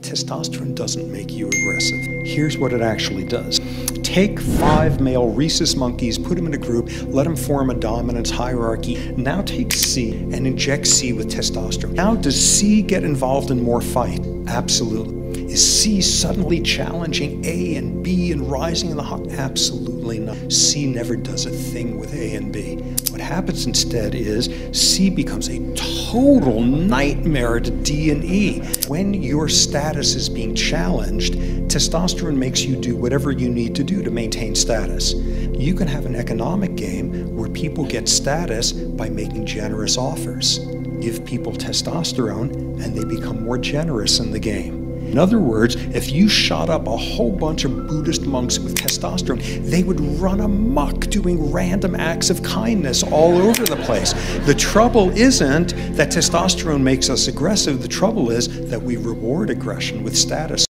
Testosterone doesn't make you aggressive. Here's what it actually does. Take five male rhesus monkeys, put them in a group, let them form a dominance hierarchy. Now take C and inject C with testosterone. Now does C get involved in more fight? Absolutely. Is C suddenly challenging A and B and rising in the hot? Absolutely not. C never does a thing with A and B. What happens instead is C becomes a total nightmare to D and E. When your status is being challenged, testosterone makes you do whatever you need to do to maintain status. You can have an economic game where people get status by making generous offers. Give people testosterone and they become more generous in the game. In other words, if you shot up a whole bunch of Buddhist monks with testosterone, they would run amok doing random acts of kindness all over the place. The trouble isn't that testosterone makes us aggressive, the trouble is that we reward aggression with status.